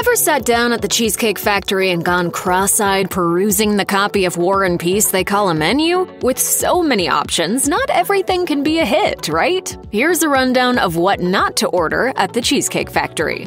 Ever sat down at the Cheesecake Factory and gone cross eyed perusing the copy of War and Peace they call a menu? With so many options, not everything can be a hit, right? Here's a rundown of what not to order at the Cheesecake Factory.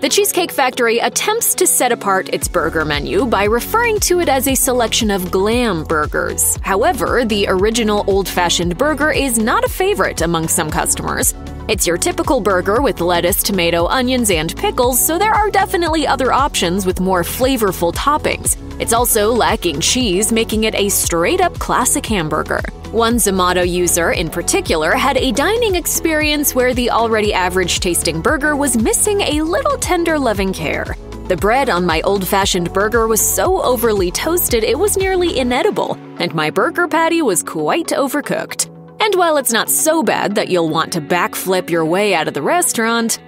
The Cheesecake Factory attempts to set apart its burger menu by referring to it as a selection of glam burgers. However, the original old fashioned burger is not a favorite among some customers. It's your typical burger with lettuce, tomato, onions, and pickles, so there are definitely other options with more flavorful toppings. It's also lacking cheese, making it a straight up classic hamburger. One Zomato user in particular had a dining experience where the already average tasting burger was missing a little tender loving care. The bread on my old fashioned burger was so overly toasted it was nearly inedible, and my burger patty was quite overcooked. And while it's not so bad that you'll want to backflip your way out of the restaurant,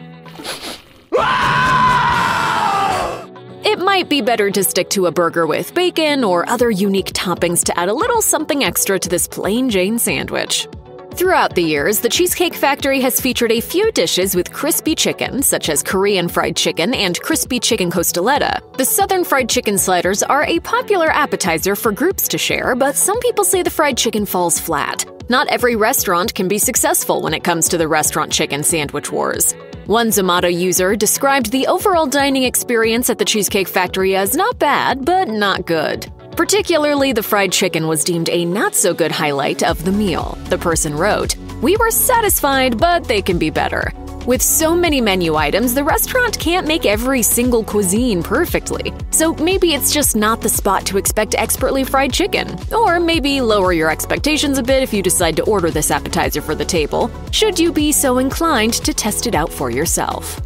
it might be better to stick to a burger with bacon or other unique toppings to add a little something extra to this plain Jane sandwich. Throughout the years, the Cheesecake Factory has featured a few dishes with crispy chicken, such as Korean fried chicken and crispy chicken costoletta. The Southern fried chicken sliders are a popular appetizer for groups to share, but some people say the fried chicken falls flat. Not every restaurant can be successful when it comes to the restaurant chicken sandwich wars. One Zomato user described the overall dining experience at the Cheesecake Factory as not bad, but not good. Particularly, the fried chicken was deemed a not so good highlight of the meal. The person wrote, We were satisfied, but they can be better. With so many menu items, the restaurant can't make every single cuisine perfectly. So maybe it's just not the spot to expect expertly fried chicken. Or maybe lower your expectations a bit if you decide to order this appetizer for the table, should you be so inclined to test it out for yourself.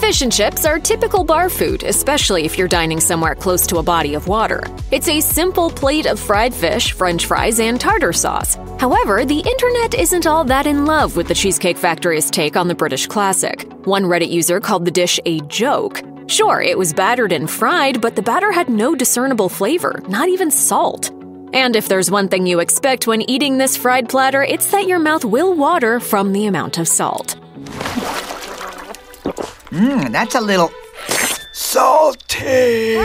Fish and chips are typical bar food, especially if you're dining somewhere close to a body of water. It's a simple plate of fried fish, french fries, and tartar sauce. However, the internet isn't all that in love with the Cheesecake Factory's take on the British classic. One Reddit user called the dish a joke. Sure, it was battered and fried, but the batter had no discernible flavor, not even salt. And if there's one thing you expect when eating this fried platter, it's that your mouth will water from the amount of salt. Mmm, that's a little salty.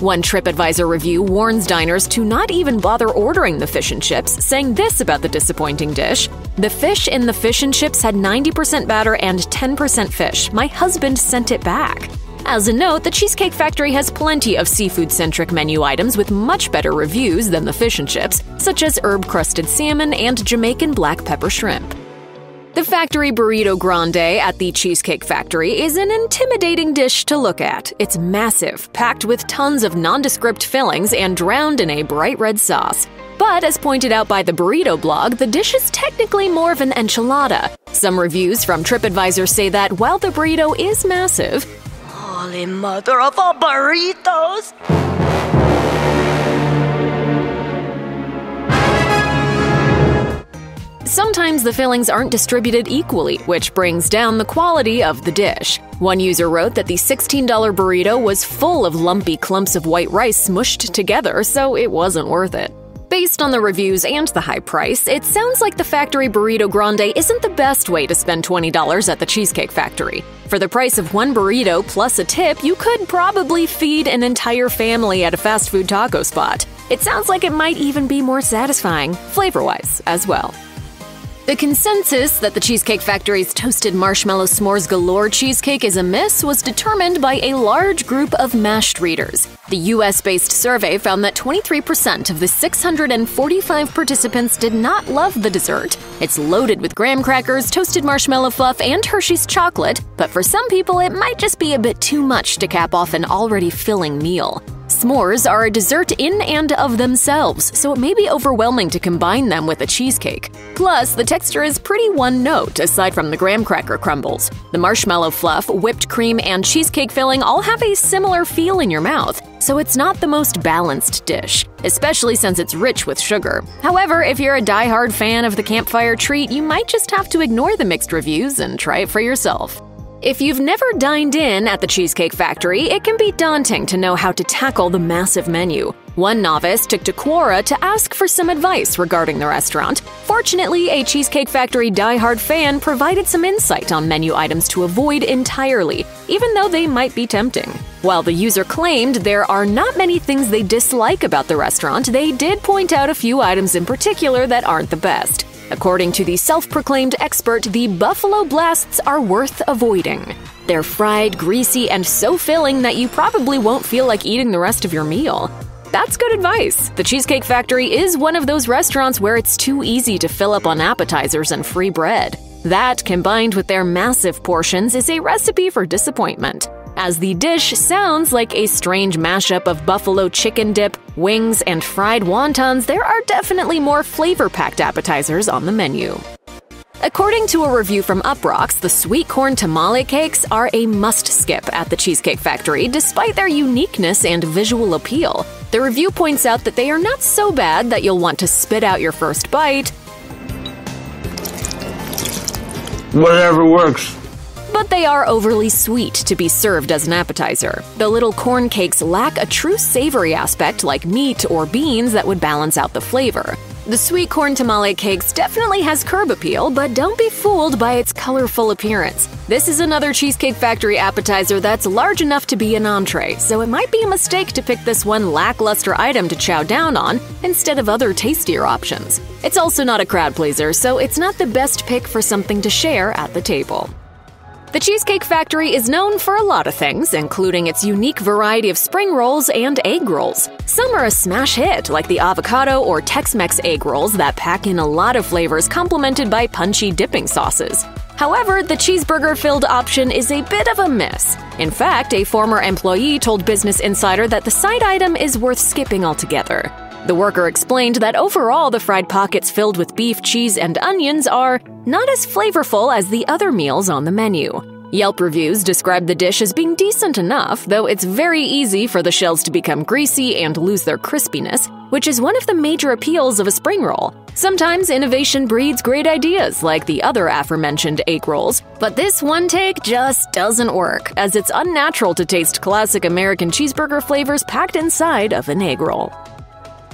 One TripAdvisor review warns diners to not even bother ordering the fish and chips, saying this about the disappointing dish The fish in the fish and chips had 90% batter and 10% fish. My husband sent it back. As a note, the Cheesecake Factory has plenty of seafood centric menu items with much better reviews than the fish and chips, such as herb crusted salmon and Jamaican black pepper shrimp. The Factory Burrito Grande at the Cheesecake Factory is an intimidating dish to look at. It's massive, packed with tons of nondescript fillings and drowned in a bright red sauce. But as pointed out by the Burrito blog, the dish is technically more of an enchilada. Some reviews from TripAdvisor say that while the burrito is massive, Holy mother of all burritos! Sometimes the fillings aren't distributed equally, which brings down the quality of the dish. One user wrote that the $16 burrito was full of lumpy clumps of white rice smushed together, so it wasn't worth it. Based on the reviews and the high price, it sounds like the Factory Burrito Grande isn't the best way to spend $20 at the Cheesecake Factory. For the price of one burrito plus a tip, you could probably feed an entire family at a fast food taco spot. It sounds like it might even be more satisfying, flavor wise, as well. The consensus that the Cheesecake Factory's toasted marshmallow s'mores galore cheesecake is a miss was determined by a large group of mashed readers. The US based survey found that 23% of the 645 participants did not love the dessert. It's loaded with graham crackers, toasted marshmallow fluff, and Hershey's chocolate, but for some people it might just be a bit too much to cap off an already filling meal. S'mores are a dessert in and of themselves, so it may be overwhelming to combine them with a cheesecake. Plus, the texture is pretty one note aside from the graham cracker crumbles. The marshmallow fluff, whipped cream, and cheesecake filling all have a similar feel in your mouth, so it's not the most balanced dish, especially since it's rich with sugar. However, if you're a die-hard fan of the campfire treat, you might just have to ignore the mixed reviews and try it for yourself. If you've never dined in at the Cheesecake Factory, it can be daunting to know how to tackle the massive menu. One novice took to Quora to ask for some advice regarding the restaurant. Fortunately, a Cheesecake Factory diehard fan provided some insight on menu items to avoid entirely, even though they might be tempting. While the user claimed there are not many things they dislike about the restaurant, they did point out a few items in particular that aren't the best. According to the self proclaimed expert, the Buffalo Blasts are worth avoiding. They're fried, greasy, and so filling that you probably won't feel like eating the rest of your meal. That's good advice. The Cheesecake Factory is one of those restaurants where it's too easy to fill up on appetizers and free bread. That, combined with their massive portions, is a recipe for disappointment as the dish sounds like a strange mashup of buffalo chicken dip, wings, and fried wontons, there are definitely more flavor packed appetizers on the menu. According to a review from Uproxx, the sweet corn tamale cakes are a must skip at the Cheesecake Factory despite their uniqueness and visual appeal. The review points out that they are not so bad that you'll want to spit out your first bite. Whatever works but they are overly sweet to be served as an appetizer. The little corn cakes lack a true savory aspect like meat or beans that would balance out the flavor. The sweet corn tamale cakes definitely has curb appeal, but don't be fooled by its colorful appearance. This is another Cheesecake Factory appetizer that's large enough to be an entree, so it might be a mistake to pick this one lackluster item to chow down on instead of other tastier options. It's also not a crowd pleaser, so it's not the best pick for something to share at the table. The Cheesecake Factory is known for a lot of things, including its unique variety of spring rolls and egg rolls. Some are a smash hit, like the avocado or Tex Mex egg rolls that pack in a lot of flavors complemented by punchy dipping sauces. However, the cheeseburger filled option is a bit of a miss. In fact, a former employee told Business Insider that the side item is worth skipping altogether. The worker explained that overall, the fried pockets filled with beef, cheese, and onions are not as flavorful as the other meals on the menu. Yelp reviews describe the dish as being decent enough, though it's very easy for the shells to become greasy and lose their crispiness, which is one of the major appeals of a spring roll. Sometimes innovation breeds great ideas, like the other aforementioned egg rolls, but this one take just doesn't work, as it's unnatural to taste classic American cheeseburger flavors packed inside of an egg roll.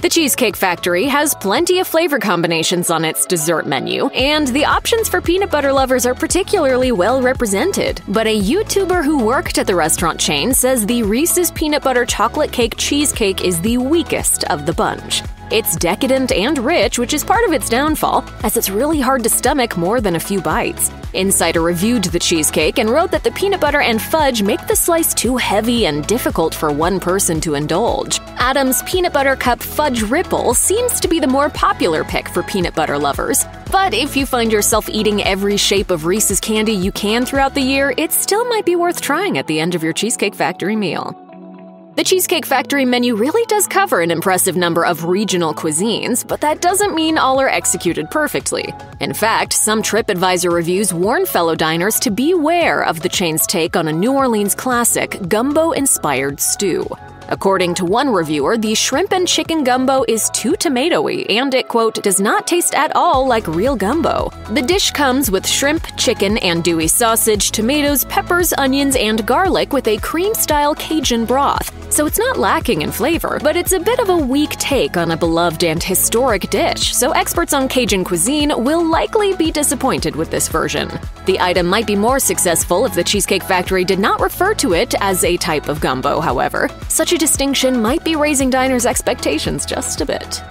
The Cheesecake Factory has plenty of flavor combinations on its dessert menu, and the options for peanut butter lovers are particularly well represented. But a YouTuber who worked at the restaurant chain says the Reese's Peanut Butter Chocolate Cake Cheesecake is the weakest of the bunch. It's decadent and rich, which is part of its downfall, as it's really hard to stomach more than a few bites. Insider reviewed the cheesecake and wrote that the peanut butter and fudge make the slice too heavy and difficult for one person to indulge. Adam's Peanut Butter Cup Fudge Ripple seems to be the more popular pick for peanut butter lovers. But if you find yourself eating every shape of Reese's candy you can throughout the year, it still might be worth trying at the end of your Cheesecake Factory meal. The Cheesecake Factory menu really does cover an impressive number of regional cuisines, but that doesn't mean all are executed perfectly. In fact, some TripAdvisor reviews warn fellow diners to beware of the chain's take on a New Orleans classic, gumbo inspired stew. According to one reviewer, the shrimp and chicken gumbo is too tomatoey and it, quote, does not taste at all like real gumbo. The dish comes with shrimp, chicken, andouille sausage, tomatoes, peppers, onions, and garlic with a cream style Cajun broth. So it's not lacking in flavor, but it's a bit of a weak take on a beloved and historic dish, so experts on Cajun cuisine will likely be disappointed with this version. The item might be more successful if the Cheesecake Factory did not refer to it as a type of gumbo, however. A distinction might be raising diners' expectations just a bit.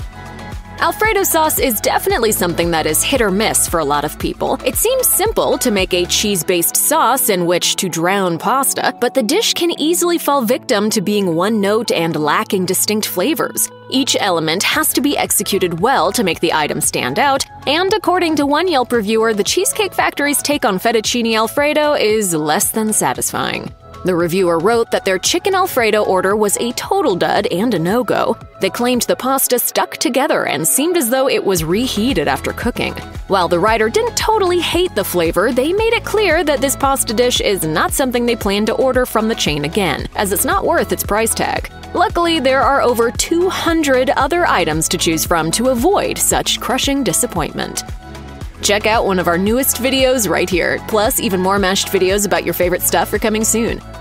Alfredo sauce is definitely something that is hit or miss for a lot of people. It seems simple to make a cheese based sauce in which to drown pasta, but the dish can easily fall victim to being one note and lacking distinct flavors. Each element has to be executed well to make the item stand out, and according to one Yelp reviewer, the Cheesecake Factory's take on fettuccine alfredo is less than satisfying. The reviewer wrote that their chicken Alfredo order was a total dud and a no go. They claimed the pasta stuck together and seemed as though it was reheated after cooking. While the writer didn't totally hate the flavor, they made it clear that this pasta dish is not something they plan to order from the chain again, as it's not worth its price tag. Luckily, there are over 200 other items to choose from to avoid such crushing disappointment. Check out one of our newest videos right here. Plus, even more mashed videos about your favorite stuff are coming soon.